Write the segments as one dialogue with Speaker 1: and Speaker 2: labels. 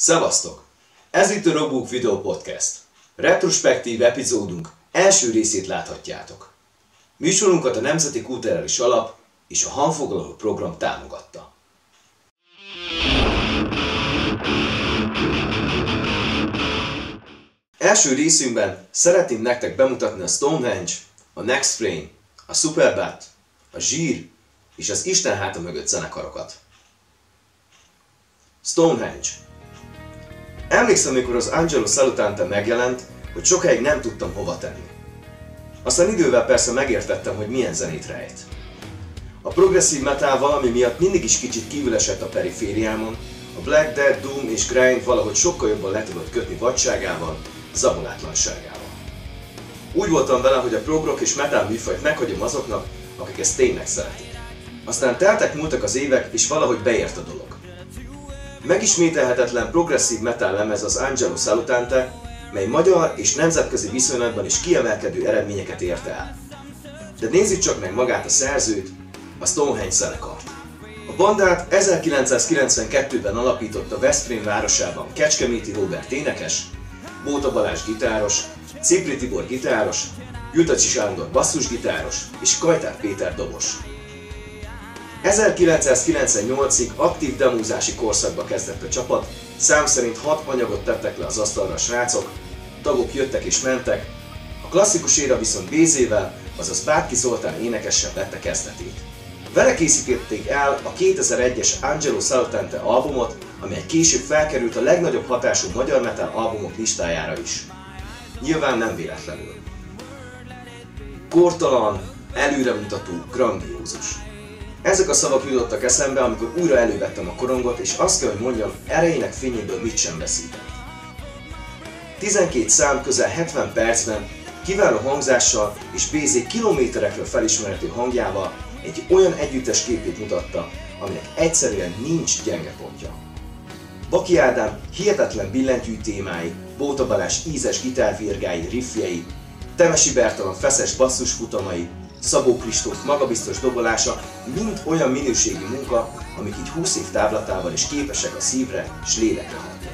Speaker 1: Szevasztok! Ez itt a Robook Video Podcast. Retrospektív epizódunk első részét láthatjátok. Műsorunkat a Nemzeti Kulturális Alap és a Hanfoglaló Program támogatta. Első részünkben szeretném nektek bemutatni a Stonehenge, a Next Frame, a Superbat, a Zsír és az Isten háta mögött zenekarokat. Stonehenge Emlékszem, amikor az Angelo Salutante megjelent, hogy sokáig nem tudtam hova tenni. Aztán idővel persze megértettem, hogy milyen zenét rejt. A progresszív metal valami miatt mindig is kicsit kívül esett a perifériámon, a Black Dead, Doom és Grind valahogy sokkal jobban le tudott kötni vadságával, zabolátlanságával. Úgy voltam vele, hogy a progrok és metal műfajt meghagyom azoknak, akik ezt tényleg szeretik. Aztán teltek múltak az évek, és valahogy beért a dolog. Megismételhetetlen progresszív metal lemez az Angelo Salutante, mely magyar és nemzetközi viszonylatban is kiemelkedő eredményeket érte el. De nézzük csak meg magát a szerzőt, a Stonehenge zenekart. A bandát 1992-ben alapította Veszprém városában Kecskeméti Robert énekes, Bóta Balázs gitáros, Cipri Tibor gitáros, Jutacsi Sándor basszusgitáros és Kajtár Péter dobos. 1998-ig aktív demózási korszakba kezdett a csapat, szám szerint 6 anyagot tettek le az asztalra a srácok, tagok jöttek és mentek, a klasszikus éra viszont Bézével, azaz Bátki Zoltán énekessel vette kezdetét. Vele készítették el a 2001-es Angelo Salutante albumot, amely később felkerült a legnagyobb hatású magyar metal albumok listájára is. Nyilván nem véletlenül. Kortalan, előremutató, grandiózus. Ezek a szavak jutottak eszembe, amikor újra elővettem a korongot, és azt kell, hogy mondjam, erejének fényéből mit sem veszített. 12 szám közel 70 percben, kiváló hangzással és BZ kilométerekről felismerhető hangjával egy olyan együttes képét mutatta, aminek egyszerűen nincs gyenge pontja. Baki Ádám hihetetlen billentyű témái, Bóta Balázs ízes gitárvirgái, riffjei, Temesi Bertalan feszes basszusfutamai, Szabó Kristóf magabiztos dobolása mind olyan minőségi munka, amik így 20 év távlatával is képesek a szívre és lélekre hatni.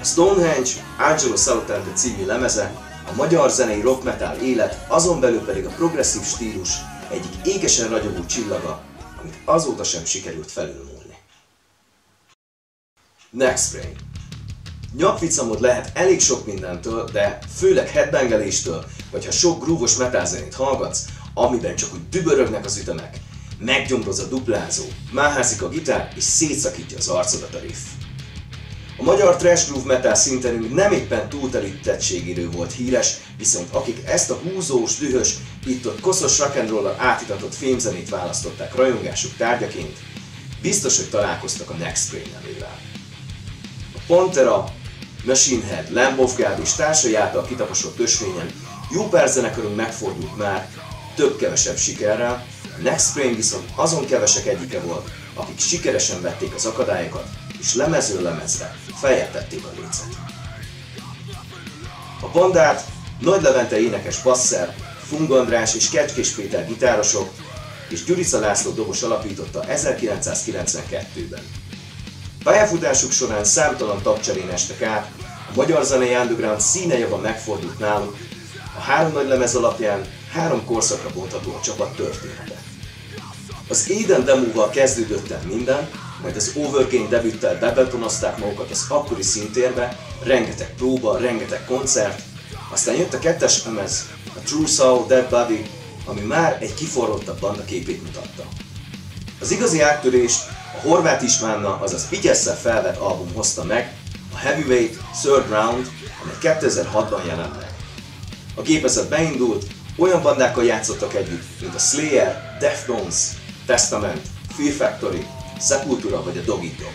Speaker 1: A Stonehenge, Angelo Salutante című lemeze, a magyar zenei rock metal élet, azon belül pedig a progresszív stílus egyik égesen ragyogó csillaga, amit azóta sem sikerült felülmúlni. Next Brain Nyakvicamod lehet elég sok mindentől, de főleg headbangeléstől, vagy ha sok grúvos metal hallgatsz, amiben csak úgy dübörögnek az ütemek, meggyomroz a duplázó, máházik a gitár és szétszakítja az arcodat a riff. A magyar trash groove metal szinten nem éppen túltelítettségéről volt híres, viszont akik ezt a húzós, dühös, itt-ott koszos rock'n'roller átitatott filmzenét választották rajongásuk tárgyaként, biztos, hogy találkoztak a Next Train nevével. A Pantera, Machine Head, Lamb of God és társai által kitaposott ösvényen jó pár zenekarunk megfordult már, több-kevesebb sikerrel, a Next Spring viszont azon kevesek egyike volt, akik sikeresen vették az akadályokat, és lemezről lemezre feljebb a lécet. A bandát Nagy Levente énekes basszer, Fung András és Kecskés Péter gitárosok és Gyurica László dobos alapította 1992-ben. Pályafutásuk során számtalan tapcserén estek át, a magyar zenei underground színe jobban megfordult náluk, a három nagy lemez alapján három korszakra bontható a csapat története. Az Eden demóval kezdődött el minden, majd az Overgain debüttel bebetonozták magukat az akkori szintérbe, rengeteg próba, rengeteg koncert, aztán jött a kettes lemez, a True Soul Dead Body, ami már egy kiforrottabb banda képét mutatta. Az igazi áttörést a Horváth Istvánnal, azaz Pityesszel felvett album hozta meg, a Heavyweight Third Round, amely 2006-ban jelent meg. A gépezet beindult, olyan bandákkal játszottak együtt, mint a Slayer, Deftones, Testament, Fear Factory, Sepultura vagy a Dog Eat Dog.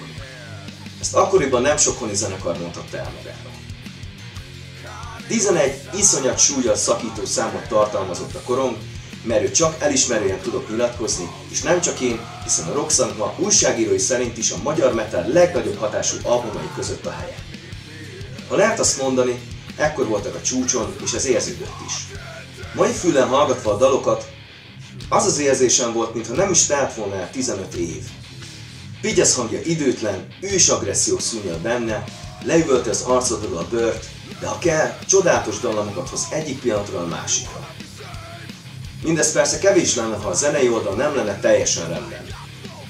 Speaker 1: Ezt akkoriban nem sok honi zenekar mondhatta el magára. 11 iszonyat súlyos szakító számot tartalmazott a korong, mert ő csak elismerően tudok nyilatkozni, és nem csak én, hiszen a Roxanne ma újságírói szerint is a magyar metal legnagyobb hatású albumai között a helye. Ha lehet azt mondani, ekkor voltak a csúcson, és ez érződött is. Mai fülen hallgatva a dalokat, az az érzésem volt, mintha nem is telt volna el 15 év. Vigyesz hangja időtlen, ős agresszió szúnyad benne, leüvölte az arcodról a bört, de ha kell, csodálatos dallamokat hoz egyik pillanatról a másikra. Mindez persze kevés lenne, ha a zenei oldal nem lenne teljesen rendben.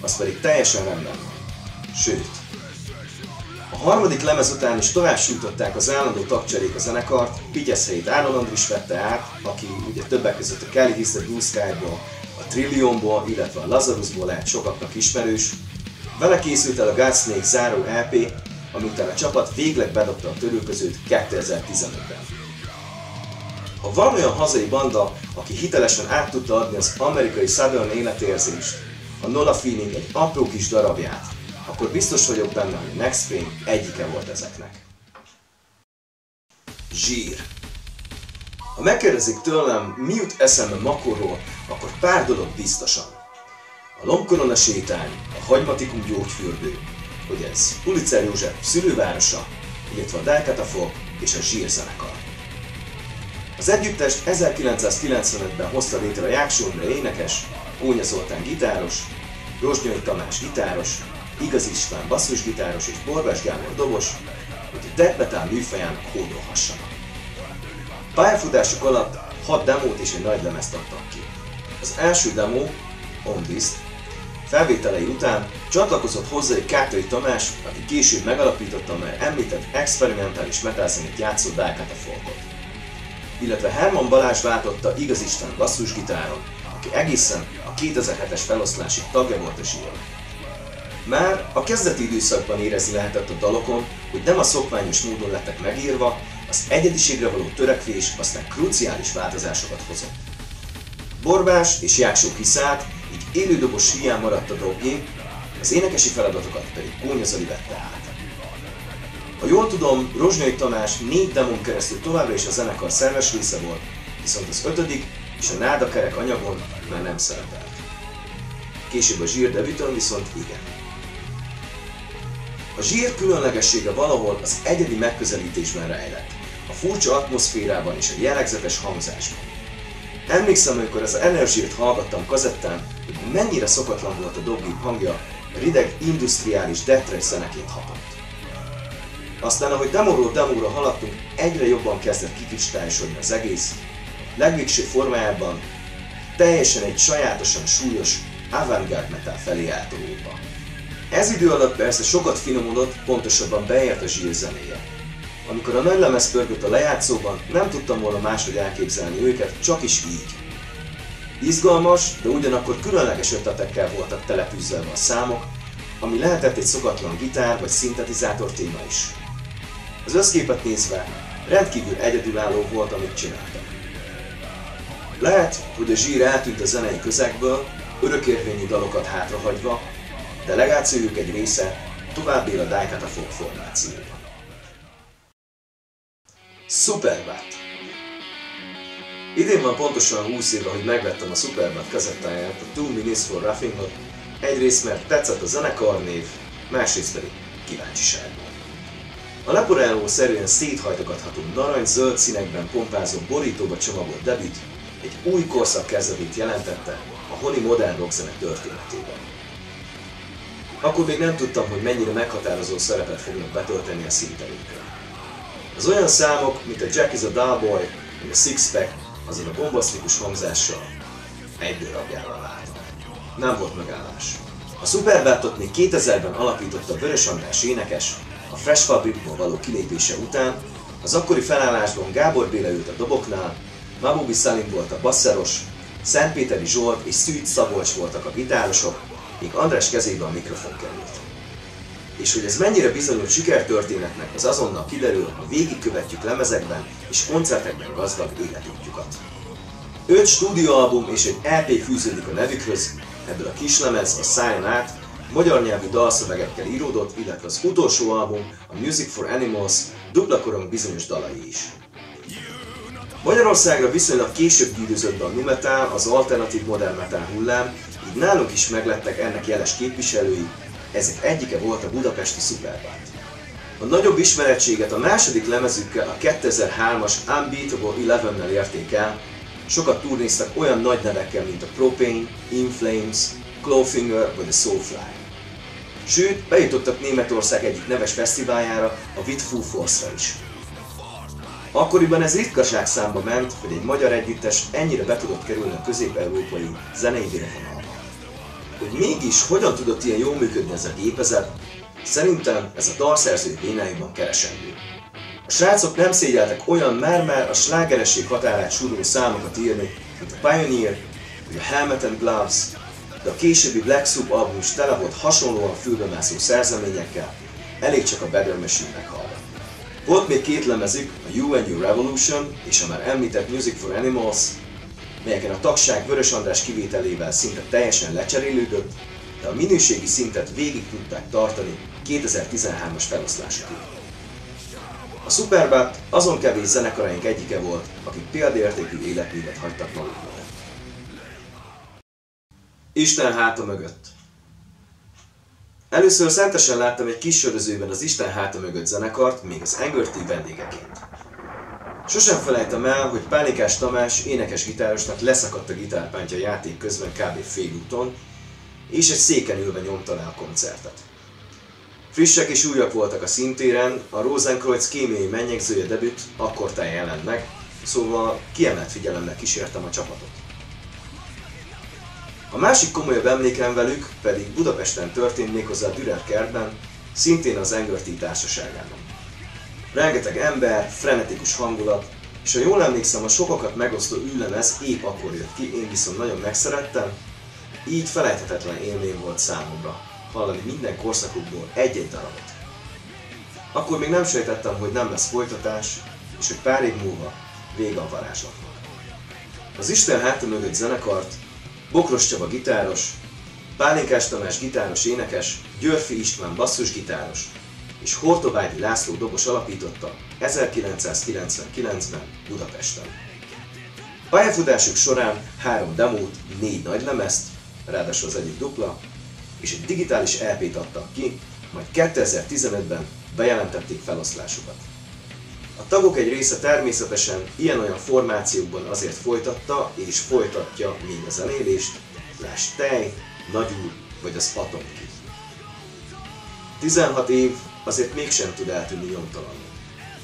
Speaker 1: Az pedig teljesen rendben van. Sőt, a harmadik lemez után is tovább sújtották az állandó tagcserék a zenekart, Pityesz helyét Áron Andris vette át, aki ugye többek között a Kelly Hiss Blue Sky-ból, a Trillionból, illetve a Lazarusból lehet sokaknak ismerős. Vele készült el a Godsnake záró EP, után a csapat végleg bedobta a törőközőt 2015-ben. Ha van olyan hazai banda, aki hitelesen át tudta adni az amerikai Southern életérzést, a Nola Feeling egy apró kis darabját, akkor biztos vagyok benne, hogy Next Spring egyike volt ezeknek. Zsír. Ha megkérdezik tőlem, mi jut eszembe Makorról, akkor pár dolog biztosan. A lombkorona sétány, a hagymatikum gyógyfürdő, hogy ez Pulitzer József szülővárosa, illetve a Delkatafog és a zsírzenekar. Az együttest 1995-ben hozta létre a Jáksó énekes, Ónya Zoltán gitáros, Rozsnyai Tamás gitáros, Igaz István basszusgitáros és Borvás Gábor dobos, hogy a death metal műfaján hódolhassanak. Pályafutásuk alatt 6 demót és egy nagy lemezt adtak ki. Az első demo, On This, felvételei után csatlakozott hozzá egy Kátai Tamás, aki később megalapította a már említett experimentális metalzenét játszó Dákata Folkot. Illetve Herman Balázs váltotta Igaz István basszusgitáron, aki egészen a 2007-es feloszlásig tagja volt a zsírnak. Már a kezdeti időszakban érezni lehetett a dalokon, hogy nem a szokványos módon lettek megírva, az egyediségre való törekvés aztán kruciális változásokat hozott. Borbás és Jáksó kiszállt, így élődobos hiány maradt a dobjé, az énekesi feladatokat pedig Kónya Zoli vette át. Ha jól tudom, Rozsnyai Tamás négy demon keresztül továbbra is a zenekar szerves része volt, viszont az ötödik és a Náda kerek anyagon már nem szerepelt. Később a zsír debütön viszont igen. A zsír különlegessége valahol az egyedi megközelítésben rejlett, a furcsa atmoszférában és a jellegzetes hangzásban. Emlékszem, amikor az Energiát hallgattam kazettán, hogy mennyire szokatlan volt a dobgép hangja, rideg, industriális death szeneként hatott. Aztán, ahogy demóról demóra haladtunk, egyre jobban kezdett kikristályosodni az egész, legvégső formájában teljesen egy sajátosan súlyos avantgárd metal felé eltolódva. Ez idő alatt persze sokat finomodott, pontosabban beért a zsír zenéje. Amikor a nagy lemez pörgött a lejátszóban, nem tudtam volna máshogy elképzelni őket, csak is így. Izgalmas, de ugyanakkor különleges ötletekkel voltak telepűzzelve a számok, ami lehetett egy szokatlan gitár vagy szintetizátor téma is. Az összképet nézve rendkívül egyedülálló volt, amit csináltak. Lehet, hogy a zsír eltűnt a zenei közegből, örökérvényű dalokat hátrahagyva, de legációjuk egy része tovább él a Daikata Folk formációban. Superbat Idén van pontosan 20 éve, hogy megvettem a Superbat kazettáját, a Two Minutes for Roughing egyrészt mert tetszett a zenekar név, másrészt pedig kíváncsiságból. A leporáló szerűen széthajtogatható narancs-zöld színekben pompázó borítóba csomagolt debüt egy új korszak kezdetét jelentette a honi modern rockzene történetében. Akkor még nem tudtam, hogy mennyire meghatározó szerepet fognak betölteni a szinterünkön. Az olyan számok, mint a Jack is a Dollboy, vagy a Sixpack, azon a bombasztikus hangzással egy darabjával váltak. Nem volt megállás. A Superbattot még 2000-ben alapította Vörös András énekes, a Fresh Fabricból való kilépése után, az akkori felállásban Gábor Béla ült a doboknál, Mabubi Salim volt a basszeros, Szentpéteri Zsolt és Szűcs Szabolcs voltak a gitárosok, míg András kezébe a mikrofon került. És hogy ez mennyire bizonyult sikertörténetnek, az azonnal kiderül, ha végigkövetjük lemezekben és koncertekben gazdag életútjukat. Öt stúdióalbum és egy EP fűződik a nevükhöz, ebből a kislemez, a Szájon át, magyar nyelvű dalszövegekkel íródott, illetve az utolsó album, a Music for Animals, dupla korong bizonyos dalai is. Magyarországra viszonylag később gyűrűzött be a nu az alternatív modern metal hullám, nálunk is meglettek ennek jeles képviselői, ezek egyike volt a budapesti Superband. A nagyobb ismeretséget a második lemezükkel, a 2003-as Unbeatable Eleven-nel érték el, sokat turnéztak olyan nagy nevekkel, mint a Propane, Inflames, Clawfinger vagy a Soulfly. Sőt, bejutottak Németország egyik neves fesztiváljára, a With Full Force-ra is. Akkoriban ez ritkaság számba ment, hogy egy magyar együttes ennyire be tudott kerülni a közép-európai zenei világvonalba. Hogy mégis hogyan tudott ilyen jól működni ez a gépezet, szerintem ez a dalszerző vénáiban keresendő. A srácok nem szégyeltek olyan már-már a slágeresség határát súroló számokat írni, mint a Pioneer, vagy a Helmet and Gloves, de a későbbi Black Soup album is tele volt hasonlóan fülbemászó szerzeményekkel, elég csak a Better Machine-nek hallgatni. Volt még két lemezük, a You and Your Revolution és a már említett Music for Animals, melyeken a tagság Vörös András kivételével szinte teljesen lecserélődött, de a minőségi szintet végig tudták tartani 2013-as feloszlásukig. A Superbat azon kevés zenekaraink egyike volt, akik példaértékű életművet hagytak maguknak. Isten háta mögött Először szentesen láttam egy kis sörözőben az Isten háta mögött zenekart, még az Anger vendégeként. Sosem felejtem el, hogy Pálikás Tamás énekes-gitárosnak leszakadt a gitárpántja játék közben kb. félúton, és egy széken ülve nyomta le a koncertet. Frissek és újak voltak a szintéren, a Rosenkreuz kémiai mennyegzője debüt akkor jelent meg, szóval kiemelt figyelemmel kísértem a csapatot. A másik komolyabb emlékem velük pedig Budapesten történt méghozzá a Dürer kertben, szintén az Engerti társaságában. Rengeteg ember, frenetikus hangulat, és ha jól emlékszem, a sokakat megosztó üllemez épp akkor jött ki, én viszont nagyon megszerettem, így felejthetetlen élmény volt számomra hallani minden korszakukból egy-egy darabot. Akkor még nem sejtettem, hogy nem lesz folytatás, és hogy pár év múlva vége a varázslatnak. Az Isten háta mögött zenekart Bokros Csaba gitáros, Pálinkás Tamás gitáros énekes, Györfi István basszusgitáros és Hortobágyi László dobos alapította 1999-ben Budapesten. Pályafutásuk során három demót, négy nagy lemezt, ráadásul az egyik dupla, és egy digitális LP-t adtak ki, majd 2015-ben bejelentették feloszlásukat. A tagok egy része természetesen ilyen-olyan formációkban azért folytatta és folytatja még a zenélést, láss Tej, Nagyúr vagy az Atomki. 16 év azért mégsem tud eltűnni nyomtalanul.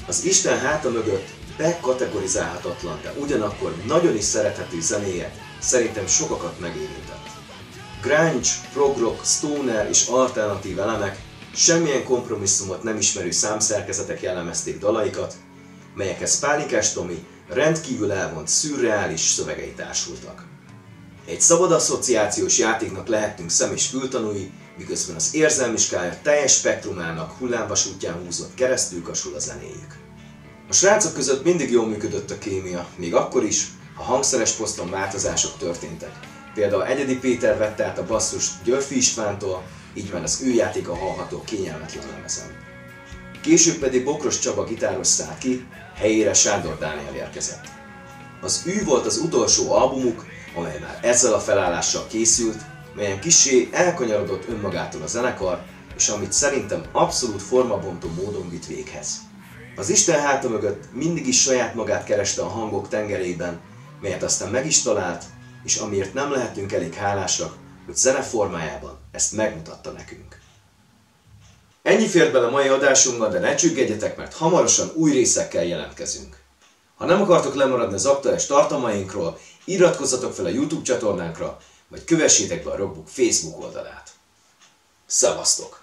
Speaker 1: Az Isten háta mögött bekategorizálhatatlan, de ugyanakkor nagyon is szerethető zenéje szerintem sokakat megérintett. Grunge, prog rock, stoner és alternatív elemek Semmilyen kompromisszumot nem ismerő számszerkezetek jellemezték dalaikat, melyekhez Pálikás Tomi rendkívül elvont szürreális szövegei társultak. Egy szabad asszociációs játéknak lehettünk szem és fültanúi, miközben az érzelmi skája teljes spektrumának hullámvasútján húzott keresztül kasul a zenéjük. A srácok között mindig jól működött a kémia, még akkor is, ha hangszeres poszton változások történtek. Például Egyedi Péter vette át a basszust Györfi Istvántól, így már az ő játéka hallható kényelmetlen lemezen. Később pedig Bokros Csaba gitáros szállt ki, helyére Sándor Dániel érkezett. Az Ű volt az utolsó albumuk, amely már ezzel a felállással készült, melyen kisé elkanyarodott önmagától a zenekar, és amit szerintem abszolút formabontó módon vitt véghez. Az Isten háta mögött mindig is saját magát kereste a hangok tengerében, melyet aztán meg is talált, és amiért nem lehetünk elég hálásak, hogy zene formájában ezt megmutatta nekünk. Ennyi fért bele mai adásunkban, de ne csüggedjetek, mert hamarosan új részekkel jelentkezünk. Ha nem akartok lemaradni az aktuális tartalmainkról, iratkozzatok fel a YouTube csatornánkra, vagy kövessétek be a Rockbook Facebook oldalát. Szevasztok!